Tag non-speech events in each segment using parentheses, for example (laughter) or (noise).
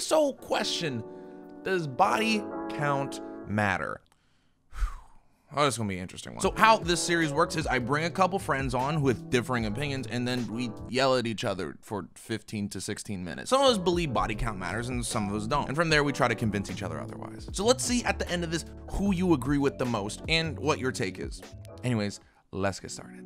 So question. Does body count matter? Oh, this is gonna be an interesting one. So how this series works is I bring a couple friends on with differing opinions and then we yell at each other for 15 to 16 minutes. Some of us believe body count matters and some of us don't. And from there we try to convince each other otherwise. So let's see at the end of this who you agree with the most and what your take is. Anyways, let's get started.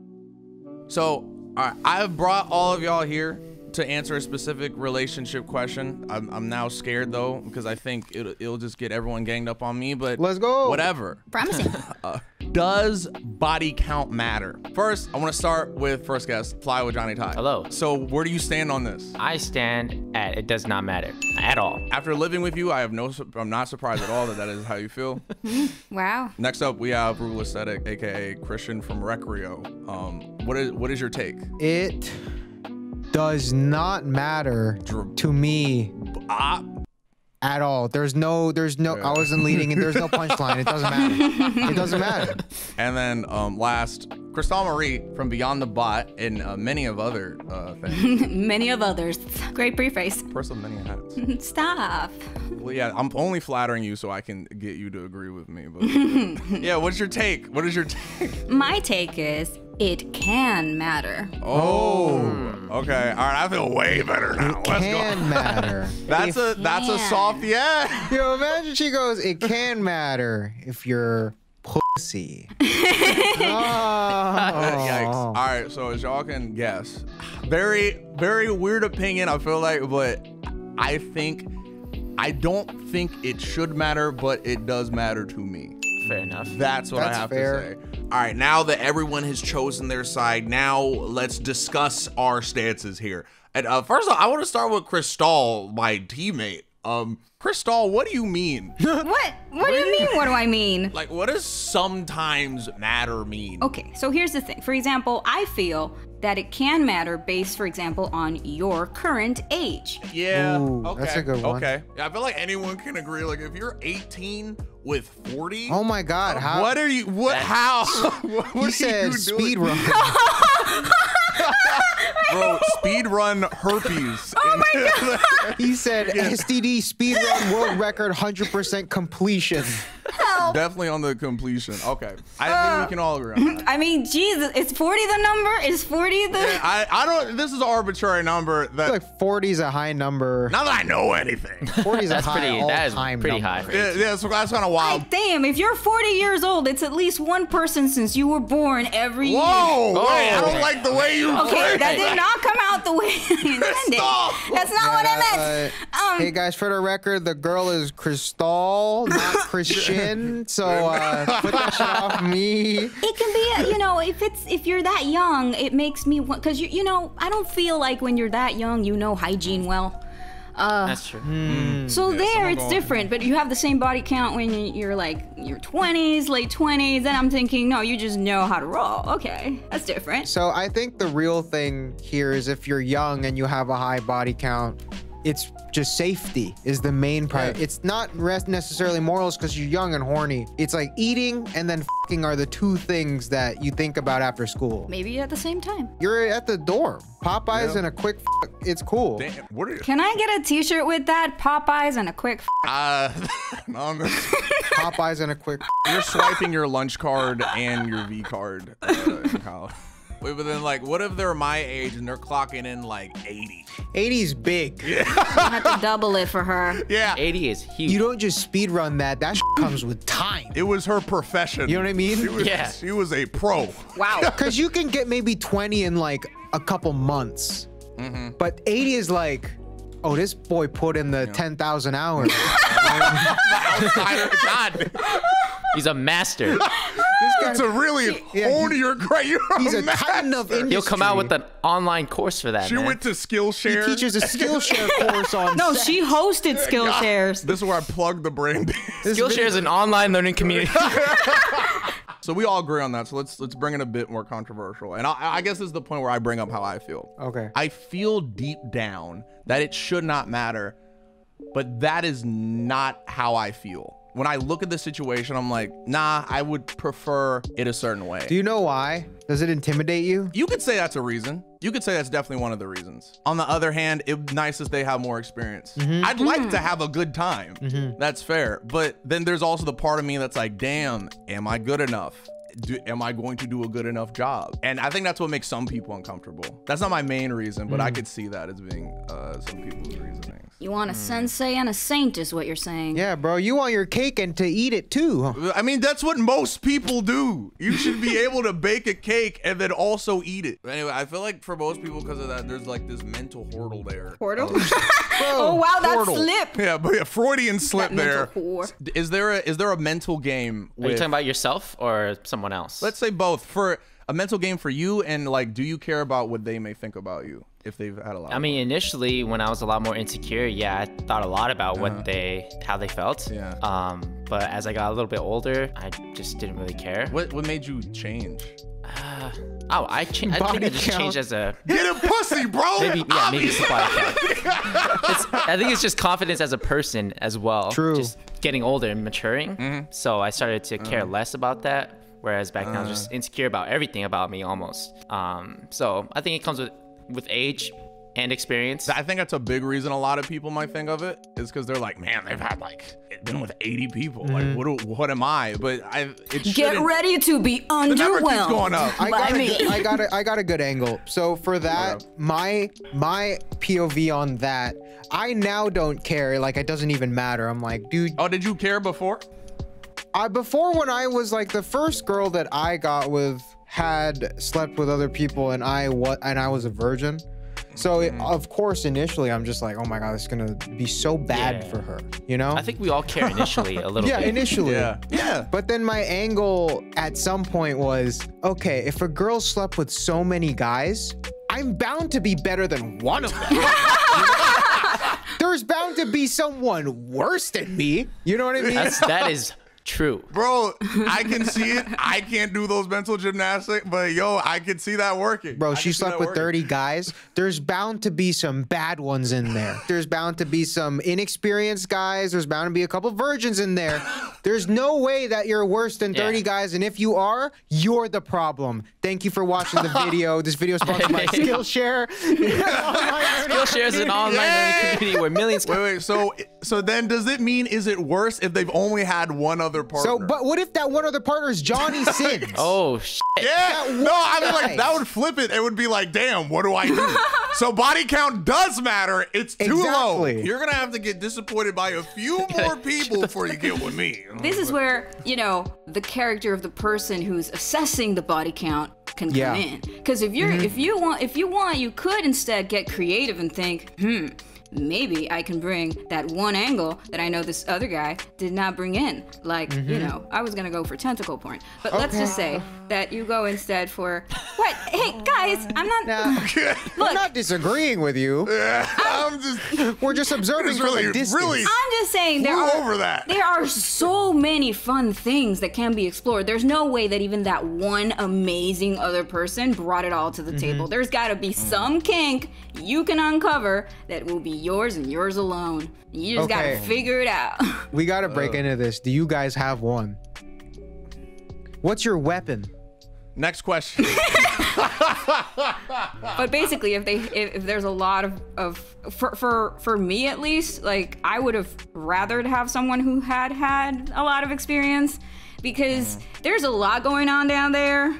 So, all right, I've brought all of y'all here to answer a specific relationship question. I'm, I'm now scared though because I think it'll, it'll just get everyone ganged up on me. But Let's go. Whatever. Promising. (laughs) Uh, does body count matter? First, I want to start with first guest, Fly with Johnny Thai. Hello. So where do you stand on this? I stand at it does not matter at all. After living with you, I have no. I'm not surprised at all that that is how you feel. (laughs) wow. Next up, we have Frugal Aesthetic, aka Christian from Recreyo. Um, what is what is your take? It does not matter to me at all. There's no, there's no, I wasn't leading and there's no punchline. It doesn't matter. It doesn't matter. And then um, last, Cristal Marie from Beyond the Bot and uh, many of other uh, things. (laughs) Many of others. Great preface. Person of many hats. (laughs) Stop. Well, yeah, I'm only flattering you so I can get you to agree with me. But (laughs) yeah, what's your take? What is your take? My take is it can matter. Oh, okay. All right, I feel way better now. Let's Can go. matter. (laughs) That's a that's a soft yeah. (laughs) Yo, imagine she goes, it can matter if you're pussy. (laughs) Oh. Yikes. oh. All right, so as y'all can guess, very, very weird opinion, I feel like, but I think, I don't think it should matter, but it does matter to me. Fair enough. That's what That's I have fair. to say. All right, now that everyone has chosen their side, now let's discuss our stances here. And uh, first of all, I want to start with Cristal, my teammate. Um, Cristal, what do you mean? (laughs) What? What do you mean? What do I mean? like, what does sometimes matter mean? Okay, so here's the thing. For example, I feel that it can matter based, for example, on your current age. Yeah. Ooh, okay. that's a good one. Okay. Yeah, I feel like anyone can agree. Like, if you're 18 with 40, Oh my God. Uh, how? what are you? What? How? (laughs) (laughs) what he are said you speed doing? run. (laughs) bro. Speed run herpes. Oh my god! He said STD speed run world record 100% completion. Help! Definitely on the completion. Okay. I Uh, think we can all agree on that. (laughs) I mean, Jesus, is 40 the number? Is 40 the. I, I don't. This is an arbitrary number. I That feel like 40 is a high number. not that I know anything. (laughs) 40 is a That's high pretty. That is all-time pretty number. high. for yeah, 18. yeah, so that's kind of wild. Like, damn, if you're 40 years old, it's at least one person since you were born every year. Whoa! Wait, I don't like the way you. Okay, that did not come out the way I (laughs) intended. Stop. That's not what I Uh, meant. Um, hey guys, for the record, the girl is Cristal, not (laughs) Christian. So uh, put that shit off (laughs) me. it can be, you know, if it's if you're that young, it makes me want because you you know I don't feel like when you're that young you know hygiene well. Uh, That's true. so there it's going- different, but you have the same body count when you- you're like your 20s, late 20s. Then I'm thinking, no, you just know how to roll. Okay, that's different. So I think the real thing here is if you're young and you have a high body count, it's just safety is the main priority. Yeah. It's not rest necessarily morals because you're young and horny. It's like eating and then fing are the two things that you think about after school. Maybe at the same time. You're at the dorm. Popeyes Yeah. and a quick f- it's cool. Damn, what are you? Can I get a T-shirt with that? Popeyes and a quick. Uh, (laughs) no, no. (laughs) Popeyes and a quick (laughs) you're swiping your lunch card and your V card uh, in college. Wait, but then like, what if they're my age and they're clocking in like 80? 80's big. I have to double it for her. Yeah, 80 is huge. You don't just speed run that. That comes with time. it was her profession. You know what I mean? She was, Yeah. she was a pro. Wow. (laughs) Because you can get maybe 20 in like a couple months. Mm-hmm. But 80 is like, oh, this boy put in the 10,000 hours. (laughs) God, He's a master. (laughs) this it's a really Yeah, hone he- your. You're he's a master. titan of industry. He'll come out with an online course for that, She man. went to Skillshare. He teaches a Skillshare (laughs) course on No, sex. she hosted Skillshares. This is where I plug the brand. This Skillshare is an online learning community. (laughs) so we all agree on that. So let's let's bring it a bit more controversial. And I, I guess this is the point where I bring up how I feel. Okay. I feel deep down that it should not matter, but that is not how I feel. When I look at the situation, I'm like, nah, I would prefer it a certain way. Do you know why? Does it intimidate you? you could say that's a reason. You could say that's definitely one of the reasons. On the other hand, it's nice if they have more experience. Mm-hmm. I'd like to hmm. have a good time. Mm-hmm. That's fair. But then there's also the part of me that's like, damn, am I good enough? Do, am I going to do a good enough job? And I think that's what makes some people uncomfortable. That's not my main reason, but I could see that as being uh, some people's reasoning. You want a sensei and a saint, is what you're saying. Yeah, bro, you want your cake and to eat it too. I mean, that's what most people do. You should be able to bake a cake and then also eat it. But anyway, I feel like for most people, because of that, there's like this mental hurdle there. Portal? (laughs) oh wow, that Portal. slip. Yeah, but yeah, Freudian slip That there. mental whore. Is there a is there a mental game Are you talking about yourself or someone else? let's say both for a mental game for you and like, do you care about what they may think about you if they've had a lot? I mean, initially when I was a lot more insecure, yeah, I thought a lot about what they, how they felt. Yeah. Um, but as I got a little bit older, I just didn't really care. what what made you change? Oh, I, cha- I think I just count. changed as a Get a pussy, bro. (laughs) maybe yeah maybe it's the body count. (laughs) It's, I think it's just confidence as a person as well. True. Just getting older and maturing. Mm-hmm. So I started to care Uh. less about that. Whereas back then I was just insecure about everything about me almost. Um, so I think it comes with with age and experience. I think that's a big reason a lot of people might think of it is because they're like, man, they've had like been with 80 people. Like, what what am I? But I it Get ready to be The number keeps underwhelmed. going up. I got, a, me. good- I got a, I got a good angle. So for that, my my POV on that, I now don't care. Like it doesn't even matter. I'm like, dude, Oh, did you care before? I before when I was like the first girl that I got with had slept with other people and I what and I was a virgin. So it, mm. of course initially I'm just like, oh my god, it's gonna be so bad Yeah. for her, you know? I think we all care initially a little yeah, bit. initially. Yeah. Yeah. But then my angle at some point was, okay, if a girl slept with so many guys, I'm bound to be better than one of them. (laughs) There's bound to be someone worse than me. You know what I mean? That's that is true. Bro, I can see it. I can't do those mental gymnastics, but yo, I can see that working. Bro, I she slept with working. 30 guys. There's bound to be some bad ones in there. There's bound to be some inexperienced guys. There's bound to be a couple virgins in there. There's no way that you're worse than 30 Yeah. guys. And if you are, you're the problem. Thank you for watching the video. (laughs) This video is sponsored by (laughs) Skillshare. (laughs) Skillshare is an online learning community where millions. Wait, wait. So, so then does it mean is it worse if they've only had one other partner? So, but what if that one other partner is Johnny (laughs) Sins? Oh shit. yeah, no, I mean like that would flip it. It would be like, damn, what do I do? (laughs) so body count does matter. It's too low. You're gonna have to get disappointed by a few (laughs) more people before you get with me. This is where, you know, the character of the person who's assessing the body count can come Yeah. in. Because if you're if you want if you want, you could instead get creative and think, hmm, maybe I can bring that one angle that I know this other guy did not bring in. Like, you know, I was gonna go for tentacle porn. But let's just say that you go instead for what? Hey guys, I'm not Nah, (laughs) look I'm not disagreeing with you. (laughs) I'm just (laughs) We're just observing It's from really- a distance. really- I'm just saying there are over that. there are so many fun things that can be explored. There's no way that even that one amazing other person brought it all to the Mm-hmm. table. There's got to be some kink you can uncover that will be yours and yours alone. You just got to figure it out. (laughs) We got to break oh. into this. Do you guys have one? What's your weapon? next question. (laughs) (laughs) but basically if they if, if there's a lot of of for for for me at least like i would have rather to have someone who had had a lot of experience because mm. there's a lot going on down there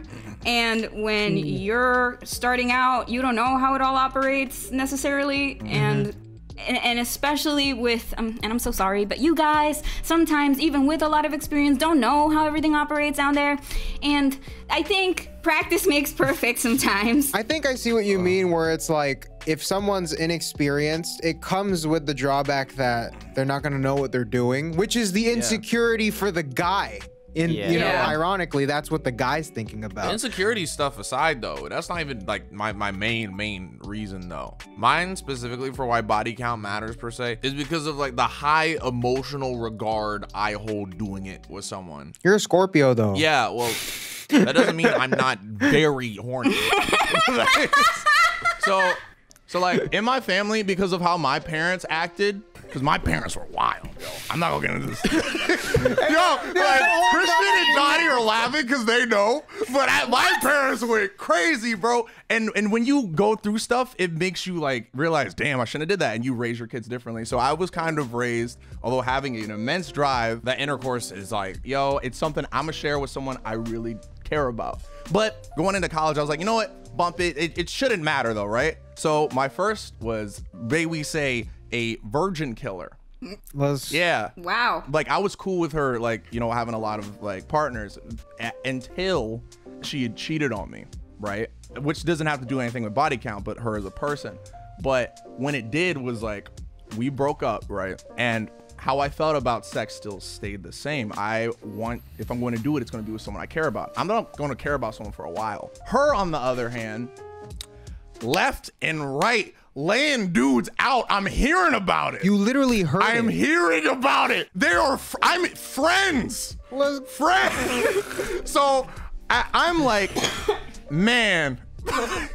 and when hmm. you're starting out you don't know how it all operates necessarily and mm-hmm. And, and especially with um, and i'm so sorry but you guys sometimes even with a lot of experience don't know how everything operates down there. And i think practice makes perfect sometimes. I think I see what you mean, where it's like if someone's inexperienced, it comes with the drawback that they're not going to know what they're doing, which is the insecurity for the guy. In you know, Yeah. ironically, that's what the guy's thinking about. Insecurity stuff aside, though, that's not even like my, my main main reason though. Mine specifically for why body count matters per se is because of like the high emotional regard I hold doing it with someone. You're a Scorpio, though. Yeah, well, that doesn't mean I'm not very horny. (laughs) so, so like in my family, because of how my parents acted, because my parents were wild, yo. I'm not gonna get into this. (laughs) (laughs) Yo, like, Christian and Johnny are laughing because they know, but I, my parents went crazy, bro. And and when you go through stuff, it makes you like realize, damn, I shouldn't have did that. And you raise your kids differently. So I was kind of raised, although having an immense drive, that intercourse is like, yo, it's something I'm gonna share with someone I really care about. But going into college, I was like, you know what? Bump it. It, it shouldn't matter though, right? So my first was, may we say, a virgin killer. Let's- Yeah. Wow. Like I was cool with her, like you know, having a lot of like partners a- until she had cheated on me, right? Which doesn't have to do anything with body count, but her as a person. But when it did was like we broke up, right? And how I felt about sex still stayed the same. I want if I'm going to do it, it's going to be with someone I care about. I'm not going to care about someone for a while. Her, on the other hand, left and right laying dudes out. I'm hearing about it. You literally heard I am it. hearing about it. They are. Fr- I'm friends. Let's- Friends. (laughs) so I, I'm like, man,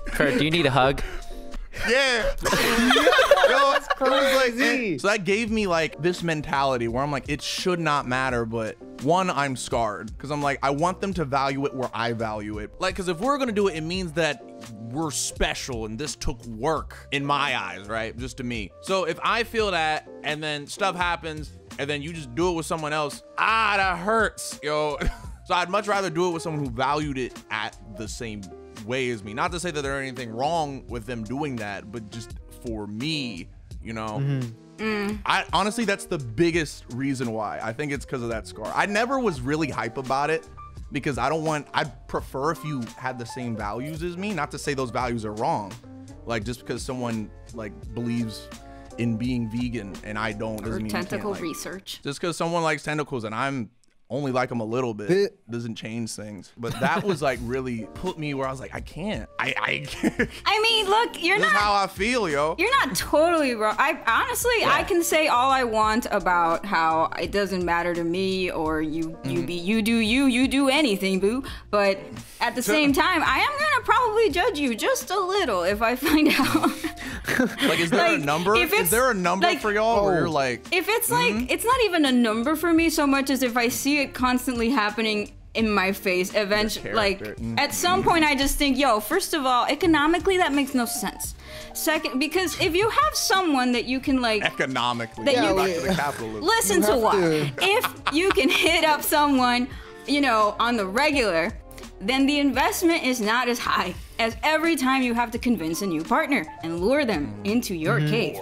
Curt, do you need a hug? yeah. (laughs) Yo, it was like, crazy. so that gave me like this mentality where I'm like, it should not matter, but one, I'm scarred because I'm like, I want them to value it where I value it. Like, because if we're gonna do it, it means that we're special and this took work in my eyes, right? Just to me. So if I feel that and then stuff happens and then you just do it with someone else, ah, that hurts, yo. (laughs) so I'd much rather do it with someone who valued it at the same way as me. Not to say that there's anything wrong with them doing that, but just for me, you know. I honestly, that's the biggest reason why. I think it's because of that scar. I never was really hype about it because I don't want. I'd prefer if you had the same values as me. Not to say those values are wrong. Like just because someone like believes in being vegan and I don't doesn't Or mean tentacle like- research. Just because someone likes tentacles and I'm only like them a little bit Bit. doesn't change things. But that was like (laughs) really put me where I was like, I can't. I I can't. (laughs) I mean, look, you're this is not how I feel, yo. You're not totally wrong. I honestly, I can say all I want about how it doesn't matter to me or you, Mm-hmm. you be, you do you, you do anything, boo. But at the same time, I am gonna probably judge you just a little if I find (laughs) out. (laughs) Like, is there Like, a number? if Is there a number like- for y'all where Oh. you're like, if it's like, Mm-hmm. it's not even a number for me so much as if I see it constantly happening in my face. Eventually, like. Mm-hmm. at some point, I just think, yo, first of all, economically, that makes no sense. Second, because if you have someone that you can like economically? That Go you- back to the capitalism. Listen You to what? to- If you can hit up someone, you know, on the regular, then the investment is not as high as every time you have to convince a new partner and lure them into your Mm-hmm. cave.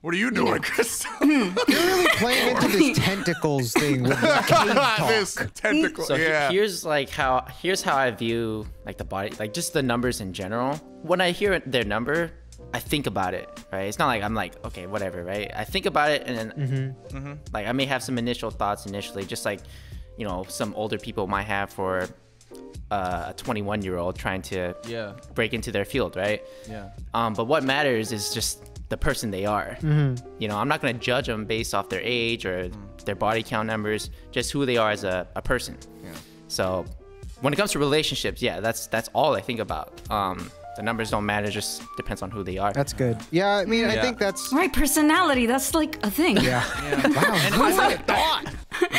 What are you doing, Chris? (laughs) You're really playing into this (laughs) tentacles thing with the (laughs) cave talk. this tentacle. So he- yeah. here's like how here's how I view like the body, like just the numbers in general. When I hear their number, I think about it, right? It's not like I'm like, okay, whatever, right? I think about it and then Mm-hmm. like I may have some initial thoughts initially, just like you know some older people might have for uh, a 21 year old trying to Yeah. break into their field, right? Yeah. Um, but what matters is just the person they are. You know, I'm not gonna judge them based off their age or their body count numbers, just who they are as a, a person. So when it comes to relationships, yeah, that's that's all I think about. Um, the numbers don't matter; just depends on who they are. That's good. Yeah, I mean, I think that's. Right, personality, that's like a thing. Yeah. (laughs) Wow. who would've thought?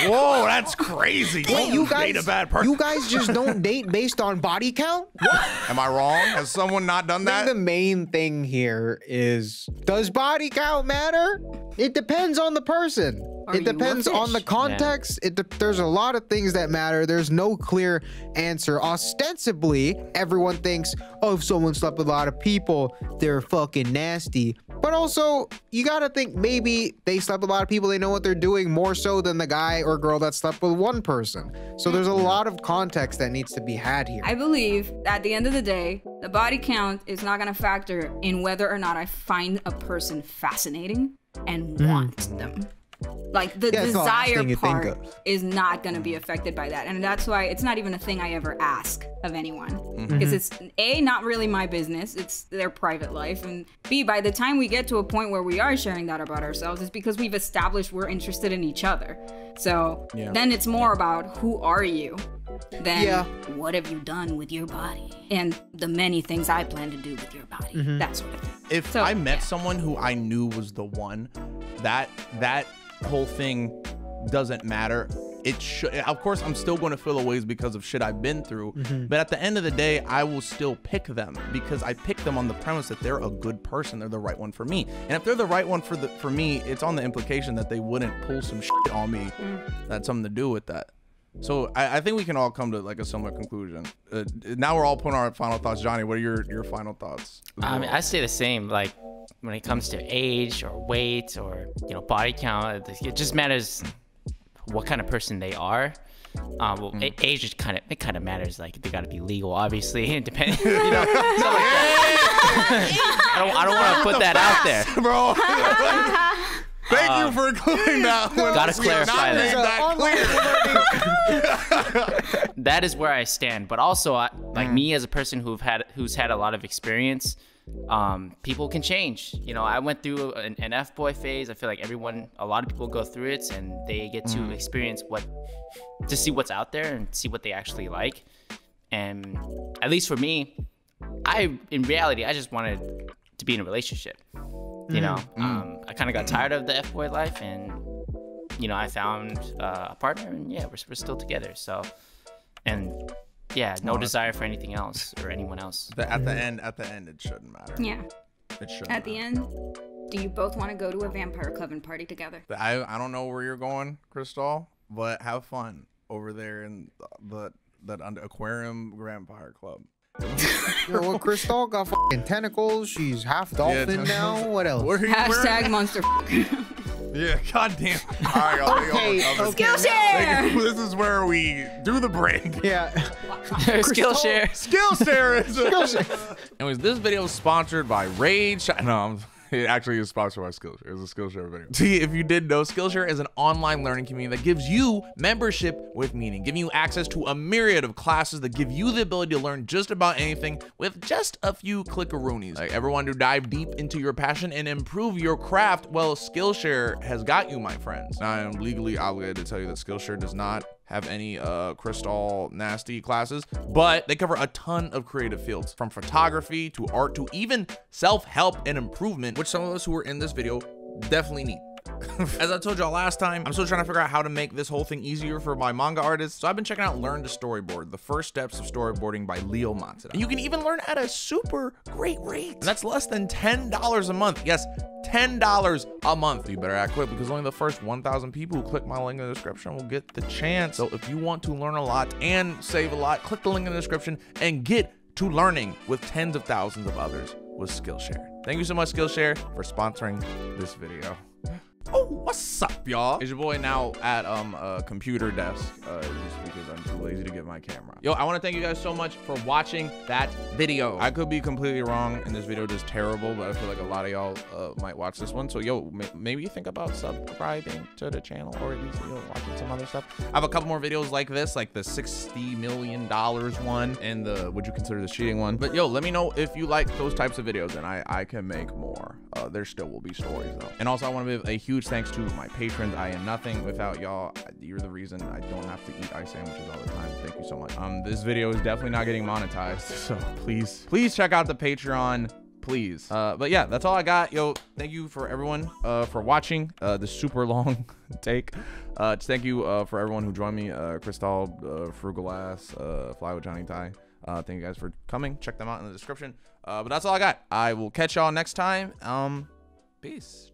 Whoa, that's crazy. Don't You date guys, a bad person. you guys just don't (laughs) date based on body count? What? Am I wrong? Has someone not done that? the main thing here is does body count matter? It depends on the person. It depends on the context. It de- there's a lot of things that matter. There's no clear answer. Ostensibly, everyone thinks, oh, if someone slept with a lot of people, they're fucking nasty. But also, you gotta think maybe they slept with a lot of people. They know what they're doing more so than the guy or girl that slept with one person. So there's a hmm. lot of context that needs to be had here. I believe at the end of the day, the body count is not going to factor in whether or not I find a person fascinating and hmm. want them. Like the. Yeah, it's the last desire thing you think part of. is not going to be affected by that. And that's why it's not even a thing I ever ask of anyone. Mm-hmm. Because it's A, not really my business, it's their private life. And B, by the time we get to a point where we are sharing that about ourselves, it's because we've established we're interested in each other. So Yeah. then it's more about who are you than Yeah. what have you done with your body and the many things I plan to do with your body. Mm-hmm. That sort of thing. if So, I met yeah. someone who I knew was the one, that that whole thing doesn't matter. It should, of course, I'm still going to feel the ways because of shit I've been through. Mm-hmm. But at the end of the day, I will still pick them because I pick them on the premise that they're a good person. They're the right one for me. And if they're the right one for the for me, it's on the implication that they wouldn't pull some shit on me mm. that had something to do with that. So I, I think we can all come to like a similar conclusion. Uh, now we're all putting our final thoughts. Johnny, what are your your final thoughts? I mean, I say the same. Like when it comes to age or weight or you know body count, it just matters what kind of person they are. Um, well, a- age is kind of it kind of matters. Like they got to be legal, obviously, (laughs) depending. (laughs) You know, like. (laughs) I don't I don't want to put that out there. bro. Thank you uh, for including that (laughs) one. Gotta We have not clarify that. that clear. (laughs) that is where I stand. But also, I, like mm. me as a person who've had who's had a lot of experience, um, people can change. You know, I went through an, an F boy phase. I feel like everyone, a lot of people go through it, and they get to mm. experience what, to see what's out there and see what they actually like. And at least for me, I in reality, I just wanted to be in a relationship. You know, um, I kind of got tired of the F boy life, and you know, I found uh, a partner, and yeah, we're, we're still together. So, and yeah, no desire for anything else or anyone else. The- at the end, at the end, it shouldn't matter. Yeah. It should. At the end, do you both want to go to a vampire club and party together? I I don't know where you're going, Cristal, but have fun over there in the that under aquarium vampire club. Yo, well, Cristal got fucking tentacles. She's half dolphin tentacles. now. What else? Where are Hashtag wearing- monster. (laughs) Yeah, goddamn. All right, I'll Okay, all- I'll- okay. Skill share. This is where we do the break. Yeah. (laughs) Skill share. Skill share is. Anyways, this video is sponsored by Rage. No, I'm, it actually is sponsored by Skillshare. It's a Skillshare video. (laughs) See, if you didn't know, Skillshare is an online learning community that gives you membership with meaning, giving you access to a myriad of classes that give you the ability to learn just about anything with just a few clickaroonies. Like everyone to dive deep into your passion and improve your craft, well, Skillshare has got you, my friends. Now, I am legally obligated to tell you that Skillshare does not have any uh crystal nasty classes but they cover a ton of creative fields from photography to art to even self-help and improvement which some of us who are in this video definitely need (laughs) As I told y'all last time, I'm still trying to figure out how to make this whole thing easier for my manga artists. So I've been checking out Learn to Storyboard, the first steps of storyboarding by Leo Matsuda. And you can even learn at a super great rate. And that's less than $10 a month. Yes, $10 a month. You better act quick because only the first 1,000 people who click my link in the description will get the chance. So if you want to learn a lot and save a lot, click the link in the description and get to learning with tens of thousands of others with Skillshare. Thank you so much, Skillshare, for sponsoring this video. Oh, what's up, y'all? It's your boy now at um a computer desk, uh, just because I'm too lazy to get my camera. Yo, I want to thank you guys so much for watching that video. I could be completely wrong, and this video is terrible, but I feel like a lot of y'all uh, might watch this one. So, yo, may- maybe think about subscribing to the channel, or at least you know watching some other stuff. I have a couple more videos like this, like the 60 million dollars one and the would you consider this cheating one. But yo, let me know if you like those types of videos, and I I can make more. Uh, there still will be stories though. And also, I want to give a huge thanks to my patrons. I am nothing without y'all. You're the reason I don't have to eat ice sandwiches all the time. Thank you so much. Um, this video is definitely not getting monetized, (laughs) so please, please check out the Patreon please. Uh but yeah that's all i got. Yo thank you for everyone uh for watching uh this super (laughs) long take. Uh thank you uh for everyone who joined me uh Cristal uh frugal ass uh fly with Johnny Thai. Thank you guys for coming. Check them out in the description. But that's all i got. I will catch y'all next time. Um peace